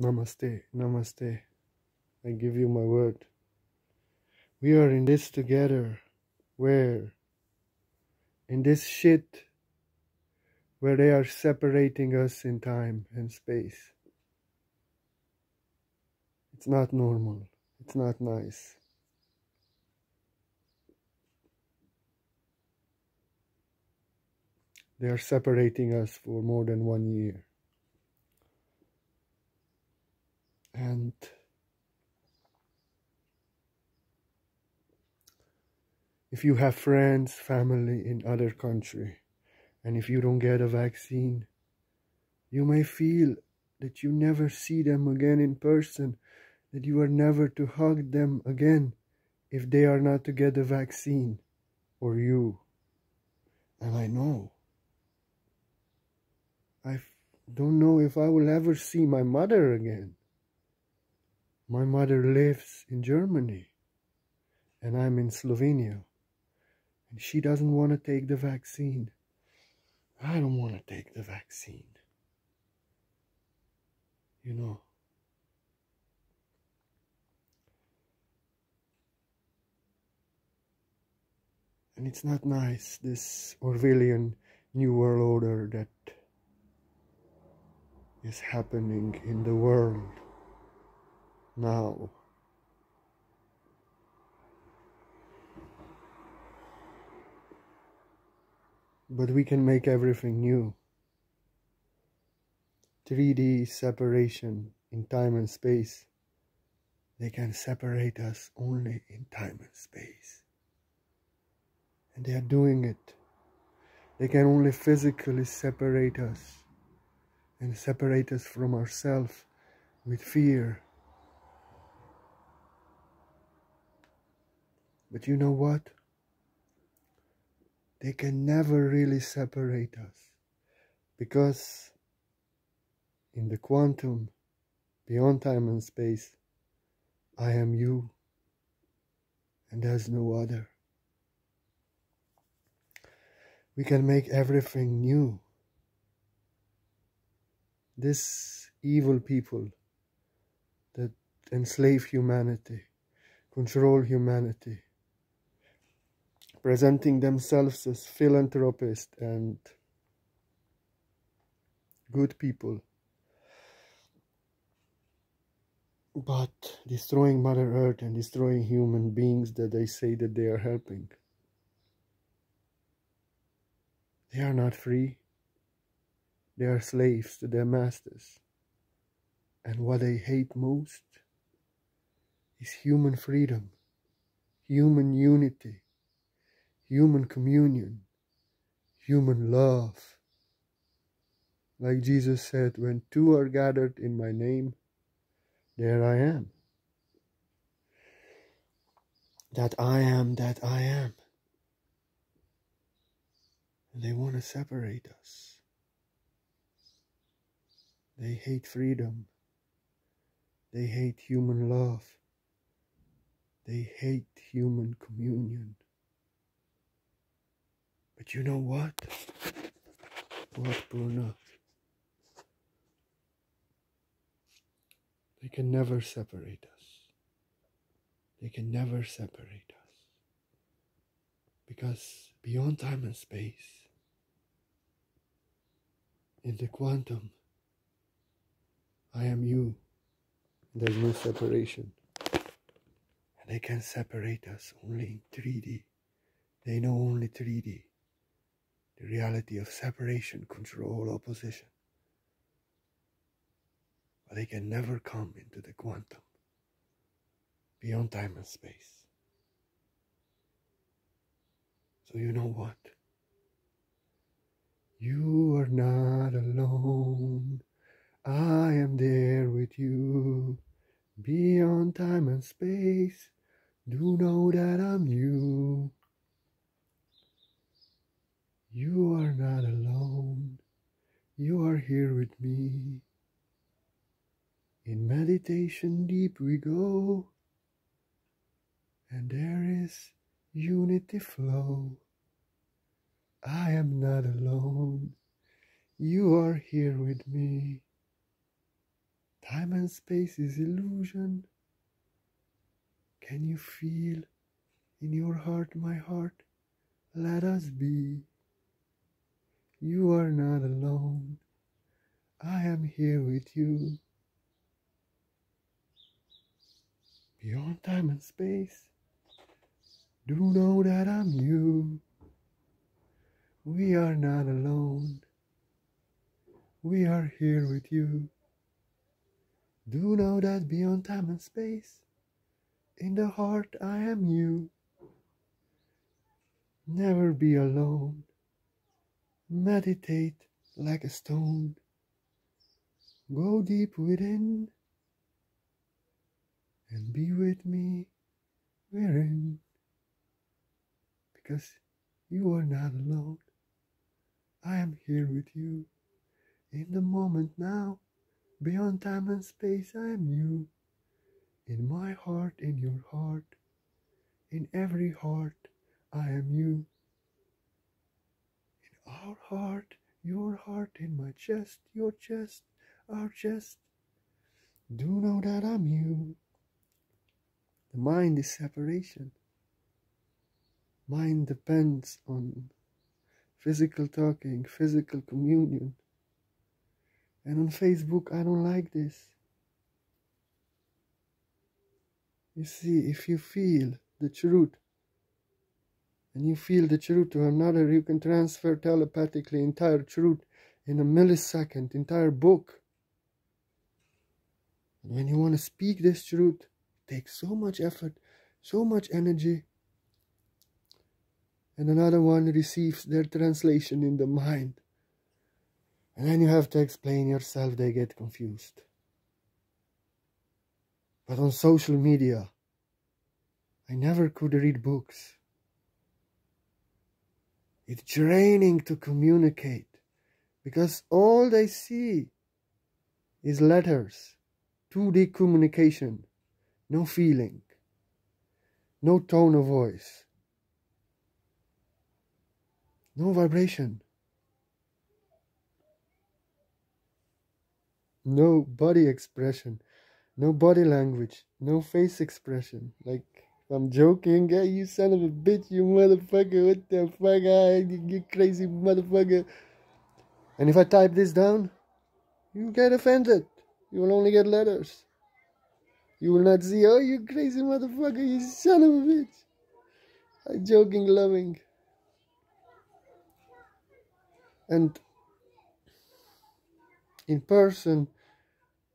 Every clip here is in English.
Namaste, namaste. I give you my word. We are in this together. Where? In this shit where they are separating us in time and space. It's not normal. It's not nice. They are separating us for more than one year. And if you have friends, family in other country, and if you don't get a vaccine, you may feel that you never see them again in person, that you are never to hug them again if they are not to get a vaccine, or you. And I know. I don't know if I will ever see my mother again. My mother lives in Germany and I'm in Slovenia. And she doesn't want to take the vaccine. I don't want to take the vaccine. You know. And it's not nice, this Orwellian New World Order that is happening in the world now. But we can make everything new. 3D separation in time and space. They can separate us only in time and space. And they are doing it. They can only physically separate us and separate us from ourselves with fear. But you know what? They can never really separate us because in the quantum, beyond time and space, I am you and there's no other. We can make everything new this evil people that enslave humanity, control humanity, presenting themselves as philanthropists and good people, but destroying Mother Earth and destroying human beings that they say that they are helping. They are not free. They are slaves to their masters. And what they hate most is human freedom, human unity, human communion, human love. Like Jesus said, when two are gathered in my name, there I am. That I am, that I am. And they want to separate us. They hate freedom. They hate human love. They hate human communion. But you know what? What, Bruno? They can never separate us. They can never separate us. Because beyond time and space, in the quantum, I am you. There's no separation. And they can separate us only in 3D. They know only 3D. The reality of separation, control, opposition. But they can never come into the quantum, beyond time and space. So you know what? You are not alone. I am there with you beyond time and space. Do know that I'm you. You are not alone. You are here with me. In meditation deep we go, and there is unity flow. I am not alone. You are here with me. Time and space is illusion. Can you feel in your heart, my heart? Let us be. You are not alone. I am here with you. Beyond time and space, do know that I'm you. We are not alone. We are here with you. Do know that beyond time and space, in the heart I am you. Never be alone. Meditate like a stone. Go deep within and be with me wherein. Because you are not alone. I am here with you in the moment now. Beyond time and space, I am you. In my heart, in your heart, in every heart, I am you. Our heart, your heart, in my chest, your chest, our chest. Do know that I'm you. The mind is separation. Mind depends on physical talking, physical communion. And on Facebook, I don't like this. You see, if you feel the truth, and you feel the truth to another, you can transfer telepathically entire truth in a millisecond, entire book. And when you want to speak this truth, it takes so much effort, so much energy. And another one receives their translation in the mind. And then you have to explain yourself, they get confused. But on social media, I never could read books. It's draining to communicate because all they see is letters, 2D communication, no feeling, no tone of voice, no vibration. no body expression, no body language, no face expression. Like, I'm joking, hey, you son of a bitch, you motherfucker, what the fuck, ah, you, you crazy motherfucker. And if I type this down, you get offended. You will only get letters. You will not see, oh, you crazy motherfucker, you son of a bitch. I'm joking, loving. And in person,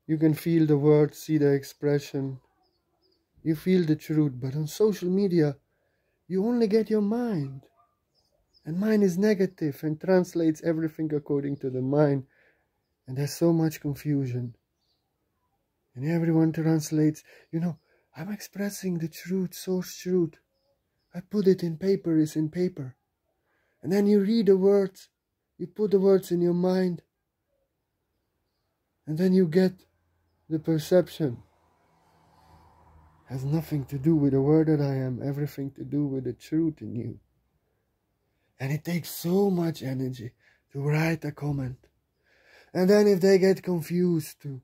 you can feel the words, see the expression. You feel the truth. But on social media, you only get your mind. And mind is negative and translates everything according to the mind. And there's so much confusion. And everyone translates, you know, I'm expressing the truth, source truth. I put it in paper, it's in paper. And then you read the words, you put the words in your mind. And then you get the perception has nothing to do with the word that I am, everything to do with the truth in you. And it takes so much energy to write a comment. And then if they get confused to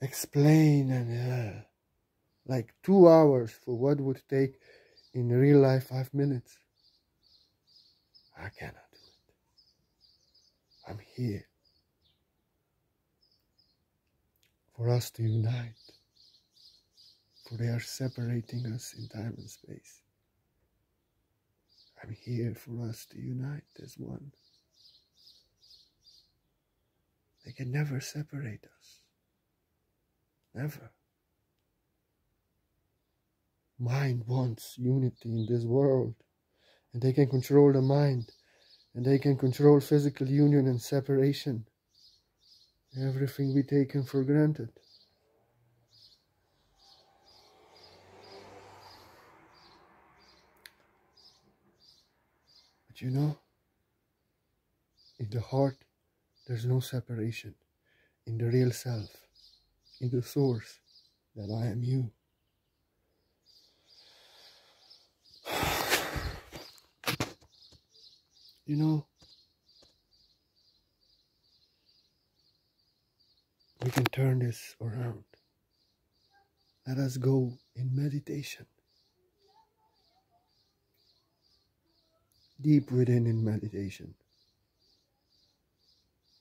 explain and uh, like two hours for what would take in real life five minutes. I cannot do it. I'm here. for us to unite, for they are separating us in time and space. I'm here for us to unite as one. They can never separate us. Never. Mind wants unity in this world, and they can control the mind, and they can control physical union and separation everything we taken for granted. You know, in the heart, there's no separation. In the real self, in the source, that I am you. You know, we can turn this around. Let us go in meditation. Deep within in meditation.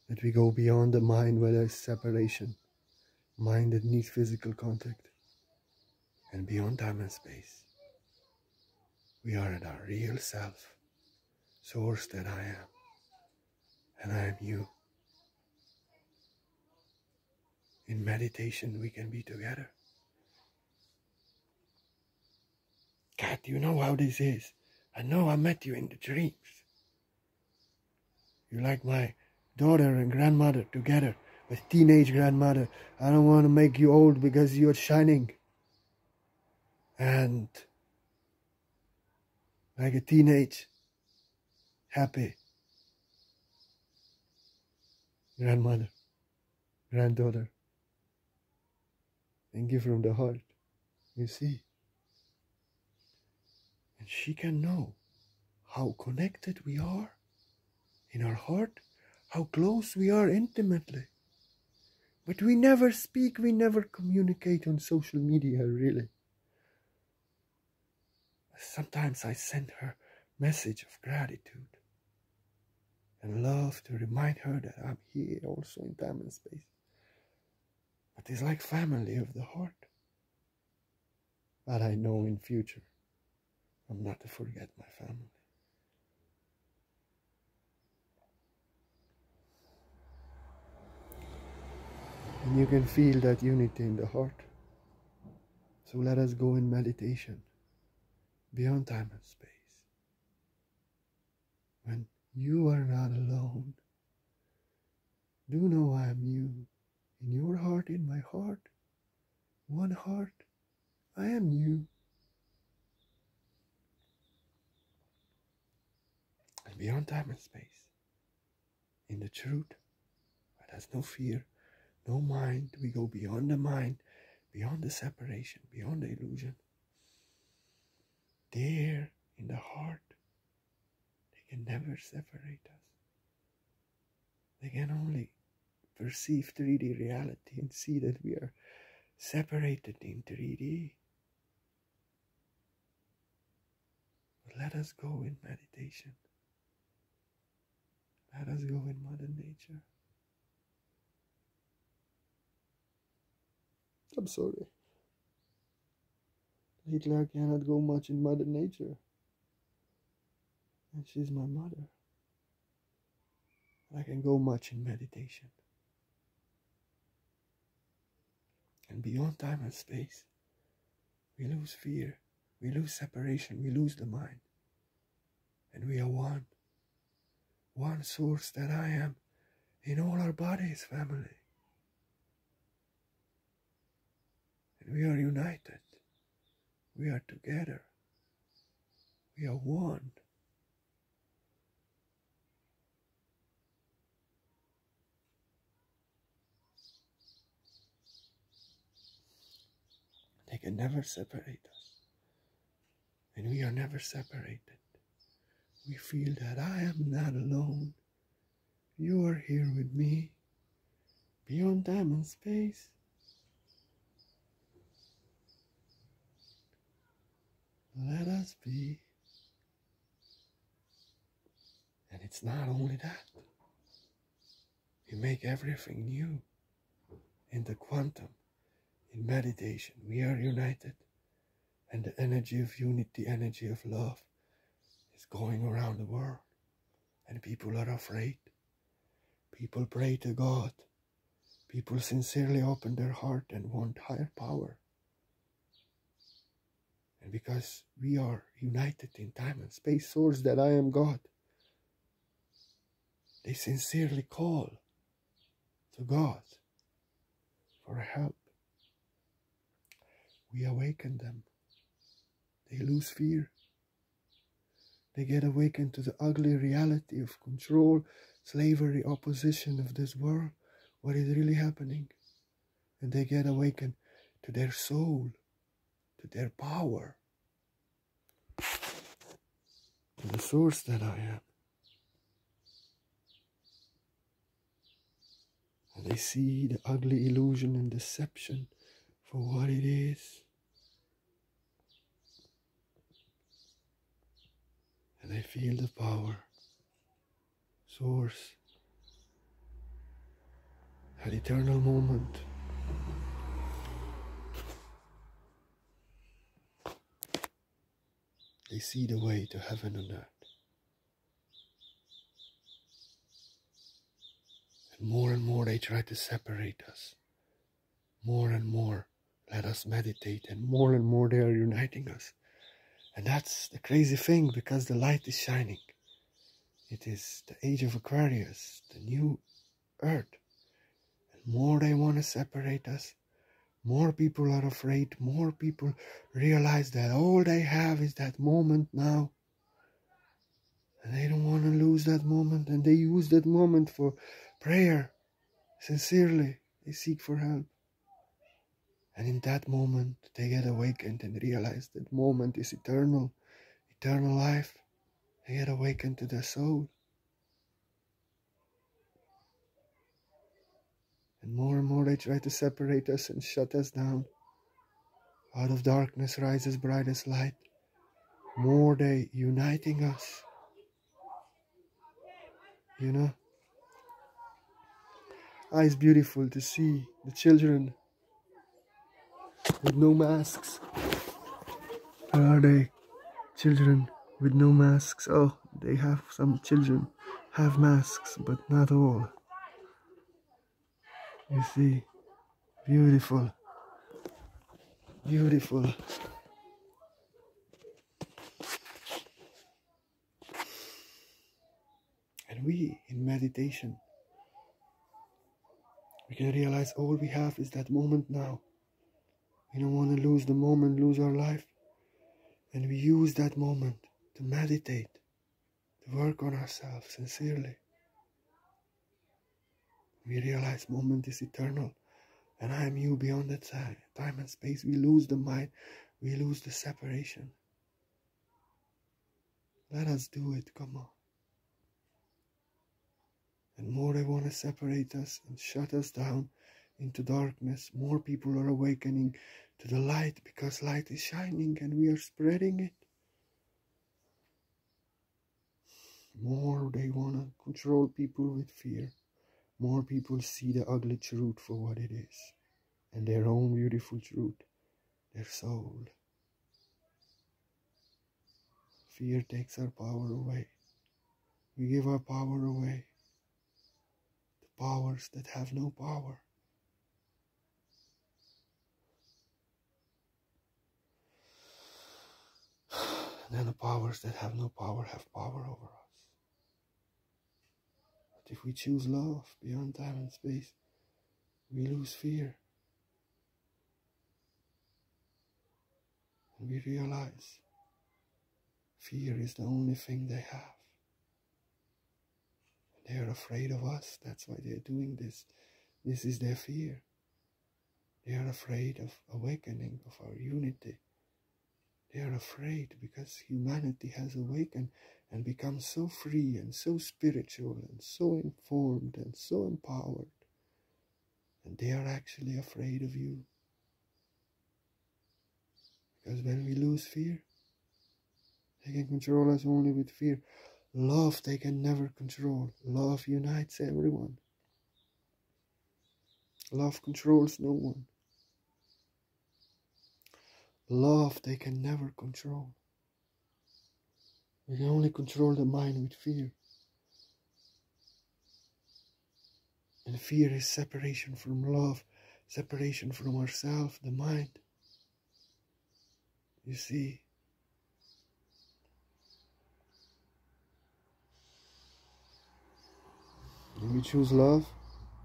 That we go beyond the mind where there's separation, mind that needs physical contact, and beyond time and space. We are at our real self, source that I am, and I am you. In meditation, we can be together. Kat, you know how this is. I know I met you in the dreams. You're like my daughter and grandmother together, with teenage grandmother. I don't want to make you old because you're shining. And like a teenage, happy grandmother, granddaughter and give from the heart. You see? And she can know how connected we are in our heart, how close we are intimately. But we never speak, we never communicate on social media, really. Sometimes I send her message of gratitude and love to remind her that I'm here also in time and space but it's like family of the heart. But I know in future I'm not to forget my family. And you can feel that unity in the heart. So let us go in meditation beyond time and space. When you are not alone, do know I am you in your heart, in my heart, one heart, I am you. Beyond time and space, in the truth, where there's no fear, no mind, we go beyond the mind, beyond the separation, beyond the illusion. There, in the heart, they can never separate us. They can only perceive 3D reality and see that we are separated in 3D. But let us go in meditation. Let us go in Mother Nature. I'm sorry. Lately, I cannot go much in Mother Nature. And she's my mother. I can go much in meditation. and beyond time and space, we lose fear, we lose separation, we lose the mind. And we are one. One source that I am in all our bodies, family. And we are united. We are together. We are one. They can never separate us. And we are never separated. We feel that I am not alone. You are here with me, beyond time and space. Let us be. And it's not only that. We make everything new in the quantum in meditation, we are united, and the energy of unity, the energy of love, is going around the world, and people are afraid. People pray to God. People sincerely open their heart and want higher power. And because we are united in time and space, source that I am God, they sincerely call to God for help we awaken them. They lose fear. They get awakened to the ugly reality of control, slavery, opposition of this world, what is really happening. And they get awakened to their soul, to their power, to the source that I am. And they see the ugly illusion and deception for what it is. And they feel the power, source, that eternal moment. They see the way to heaven on earth. And more and more they try to separate us. More and more let us meditate, and more and more they are uniting us. And that's the crazy thing because the light is shining. It is the age of Aquarius, the new earth. And more they want to separate us, more people are afraid, more people realize that all they have is that moment now. And they don't want to lose that moment, and they use that moment for prayer. Sincerely, they seek for help. And in that moment, they get awakened and realize that moment is eternal, eternal life. They get awakened to their soul. And more and more they try to separate us and shut us down. Out of darkness rises brightest light. More they uniting us. You know? Ah, it's beautiful to see the children with no masks. Where are they? Children with no masks. Oh, they have some children have masks, but not all. You see, beautiful, beautiful. And we, in meditation, we can realize all we have is that moment now. We don't want to lose the moment, lose our life. And we use that moment to meditate, to work on ourselves sincerely we realize moment is eternal and I am you beyond that time and space. We lose the mind, we lose the separation. Let us do it, come on. And more they want to separate us and shut us down into darkness, more people are awakening to the light because light is shining and we are spreading it. More they want to control people with fear more people see the ugly truth for what it is and their own beautiful truth, their soul. Fear takes our power away. We give our power away to powers that have no power. And then the powers that have no power have power over us But if we choose love beyond time and space, we lose fear. And we realize fear is the only thing they have. They are afraid of us. That's why they're doing this. This is their fear. They are afraid of awakening, of our unity. They are afraid because humanity has awakened and become so free and so spiritual and so informed and so empowered. And they are actually afraid of you. Because when we lose fear, they can control us only with fear. Love they can never control. Love unites everyone. Love controls no one. Love they can never control. We can only control the mind with fear. And fear is separation from love, separation from ourselves, the mind. You see, we choose love,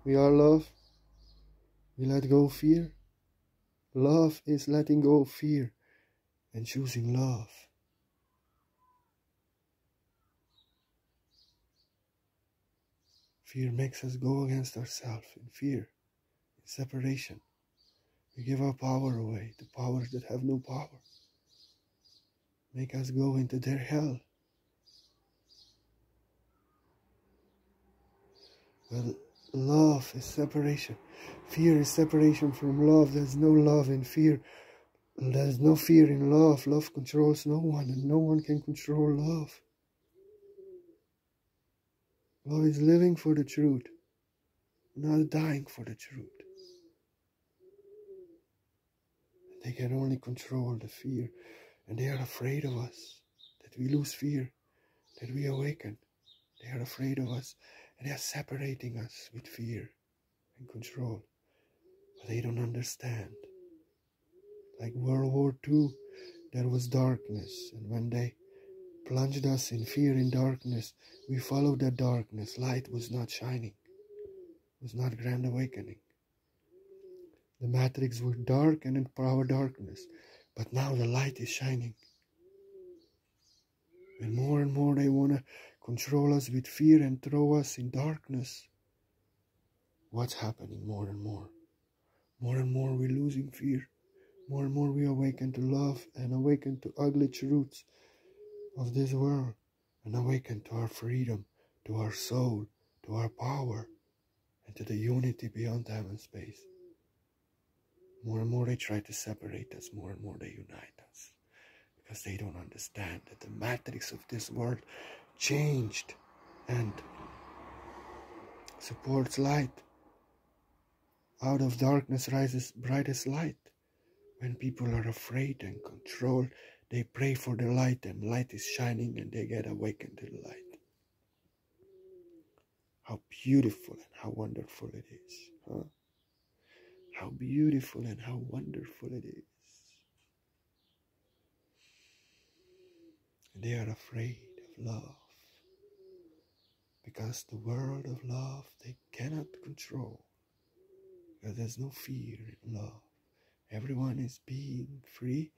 we are love, we let go of fear. Love is letting go of fear and choosing love. Fear makes us go against ourselves in fear, in separation. We give our power away to powers that have no power. Make us go into their hell. Well, love is separation. Fear is separation from love. There's no love in fear. There's no fear in love. Love controls no one, and no one can control love. Love is living for the truth, not dying for the truth. They can only control the fear, and they are afraid of us, that we lose fear, that we awaken. They are afraid of us, and they are separating us with fear and control. But they don't understand. Like World War II, there was darkness, and when they plunged us in fear and darkness, we followed that darkness. Light was not shining, it was not grand awakening. The matrix was dark and in power darkness, but now the light is shining. And more and more they want to control us with fear and throw us in darkness. What's happening more and more? More and more we're losing fear. More and more we awaken to love and awaken to ugly truths of this world and awaken to our freedom, to our soul, to our power, and to the unity beyond time and space. More and more they try to separate us, more and more they unite us. Because they don't understand that the matrix of this world changed and supports light. Out of darkness rises brightest light. When people are afraid and controlled, they pray for the light, and light is shining, and they get awakened to the light. How beautiful and how wonderful it is, huh? How beautiful and how wonderful it is. They are afraid of love because the world of love they cannot control because there's no fear in love. Everyone is being free,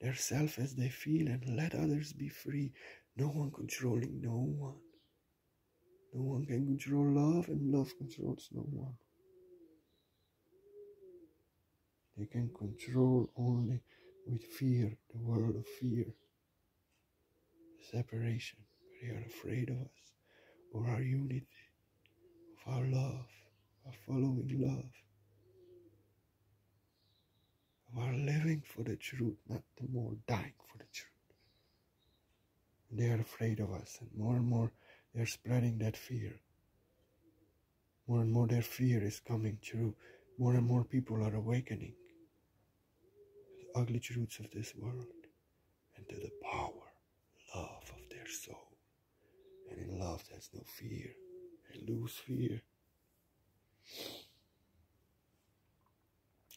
their self as they feel, and let others be free. No one controlling no one. No one can control love, and love controls no one. They can control only with fear, the world of fear, separation. They are afraid of us, or our unity, of our love, of following love, of our living for the truth, not the more dying for the truth. They are afraid of us, and more and more they are spreading that fear. More and more their fear is coming true. More and more people are awakening to ugly truths of this world and to the power, love of their soul. And in love, there's no fear. And lose fear.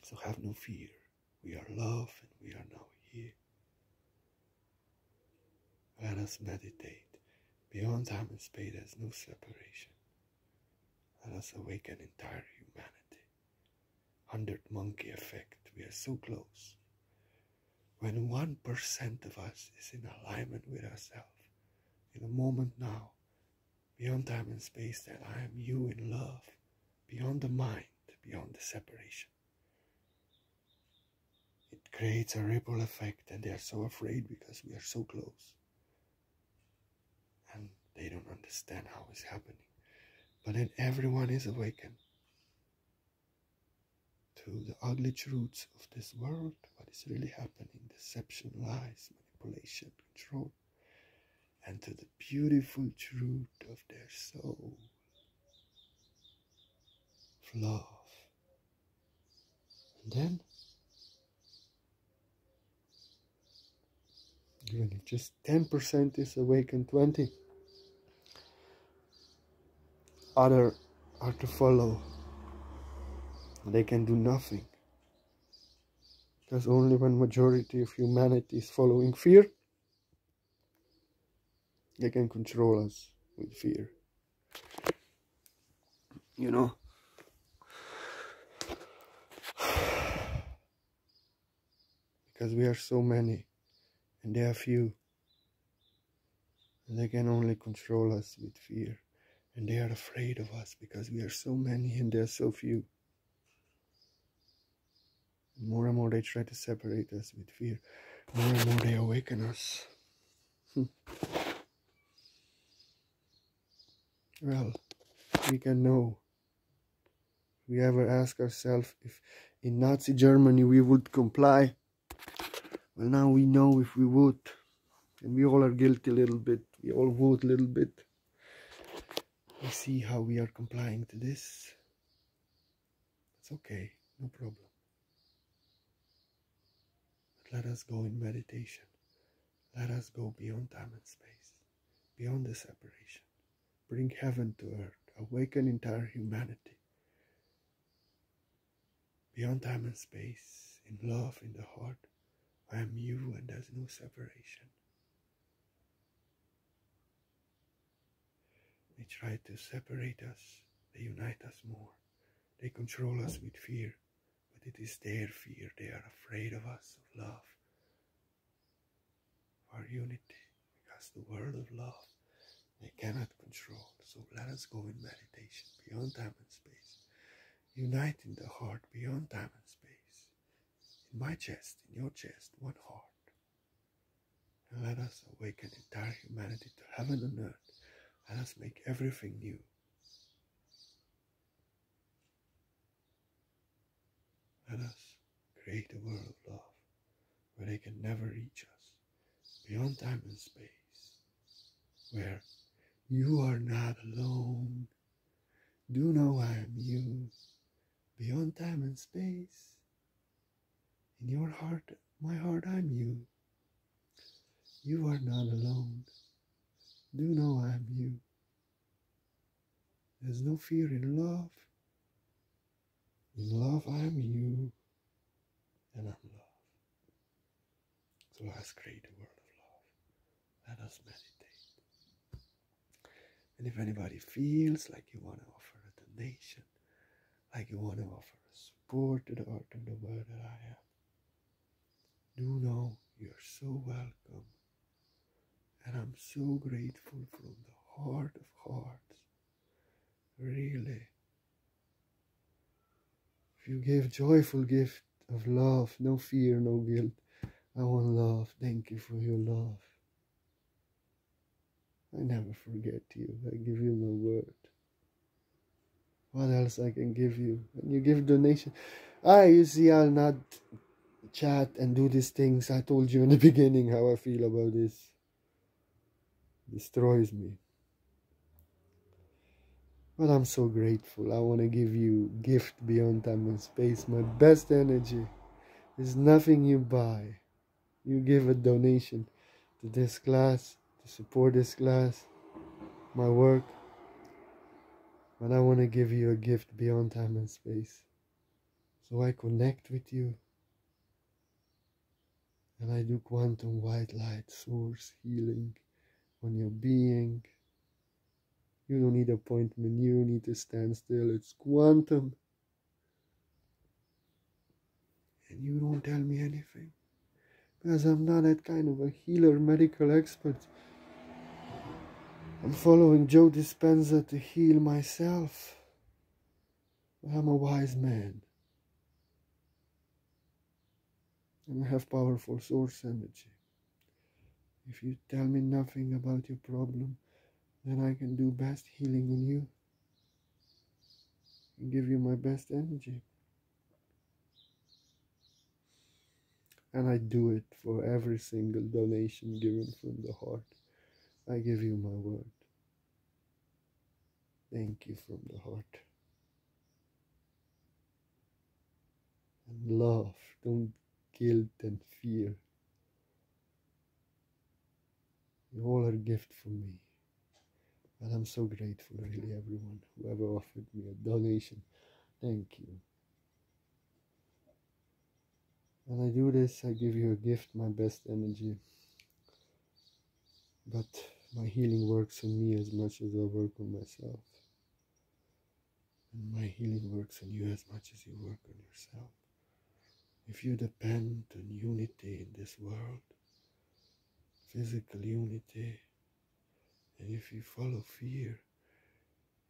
So have no fear. We are love and we are now here. Let us meditate. Beyond time and space, there's no separation. Let us awaken entire humanity. Hundred monkey effect. We are so close when 1% of us is in alignment with ourselves, in the moment now, beyond time and space, that I am you in love, beyond the mind, beyond the separation. It creates a ripple effect, and they are so afraid because we are so close. And they don't understand how it's happening. But then everyone is awakened to the ugly truths of this world, what is really happening deception, lies, manipulation, control, and to the beautiful truth of their soul, of love. And then, even if just 10% is awakened, 20 other are to follow they can do nothing. Because only when majority of humanity is following fear, they can control us with fear. You know? Because we are so many and they are few. And they can only control us with fear. And they are afraid of us because we are so many and they are so few. More and more they try to separate us with fear. More and more they awaken us. Hmm. well, we can know We ever ask ourselves if in Nazi Germany we would comply? Well, now we know if we would. And we all are guilty a little bit. We all vote a little bit. We see how we are complying to this. It's okay, no problem. But let us go in meditation. Let us go beyond time and space, beyond the separation. Bring heaven to earth, awaken entire humanity. Beyond time and space, in love, in the heart, I am you and there's no separation. They try to separate us, they unite us more. They control us with fear, but it is their fear. They are afraid of us, of love of our unity because the world of love they cannot control. So let us go in meditation beyond time and space, unite in the heart beyond time and space. My chest, in your chest, one heart. And let us awaken entire humanity to heaven and earth. Let us make everything new. Let us create a world of love where they can never reach us beyond time and space, where you are not alone. Do know I am you, beyond time and space. In your heart, my heart, I'm you. You are not alone. Do know I am you. There's no fear in love. In love, I am you, and I'm love. So let's create a world of love. let us meditate. And if anybody feels like you want to offer a donation, like you want to offer a support to the art and the world that I am, do know you're so welcome. And I'm so grateful from the heart of hearts. Really. If you give joyful gift of love, no fear, no guilt, I want love. Thank you for your love. I never forget you. I give you my word. What else I can give you? When you give donation, I you see I'll not chat and do these things. I told you in the beginning how I feel about this. destroys me. But I'm so grateful. I want to give you gift beyond time and space. My best energy is nothing you buy. You give a donation to this class to support this class, my work, but I want to give you a gift beyond time and space. So I connect with you and I do quantum white light source healing on your being. You don't need appointment, you need to stand still. It's quantum. And you don't tell me anything. Because I'm not that kind of a healer, medical expert. I'm following Joe Dispenza to heal myself. I'm a wise man. And I have powerful source energy. If you tell me nothing about your problem, then I can do best healing on you and give you my best energy. And I do it for every single donation given from the heart. I give you my word. Thank you from the heart. And love, don't guilt and fear. You all are a gift from me. And I'm so grateful, really, everyone, whoever offered me a donation. Thank you. When I do this, I give you a gift, my best energy. But my healing works on me as much as I work on myself. And my healing works on you as much as you work on yourself. If you depend on unity in this world, physical unity, and if you follow fear,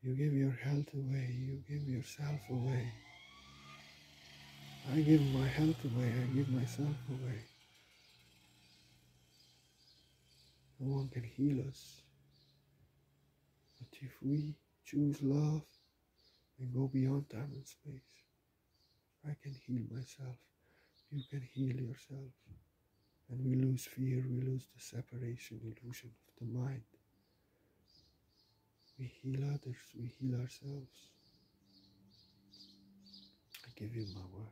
you give your health away, you give yourself away. I give my health away, I give myself away. No one can heal us. But if we choose love, and go beyond time and space. I can heal myself. You can heal yourself. And we lose fear, we lose the separation illusion of the mind. We heal others, we heal ourselves. I give you my word.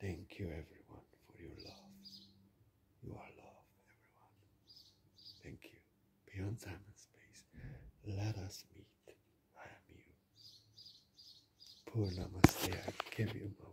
Thank you, everyone, for your love. You are love, everyone. Thank you. Beyond time and space, let us meet. I am you. Poor Namaste. I give you my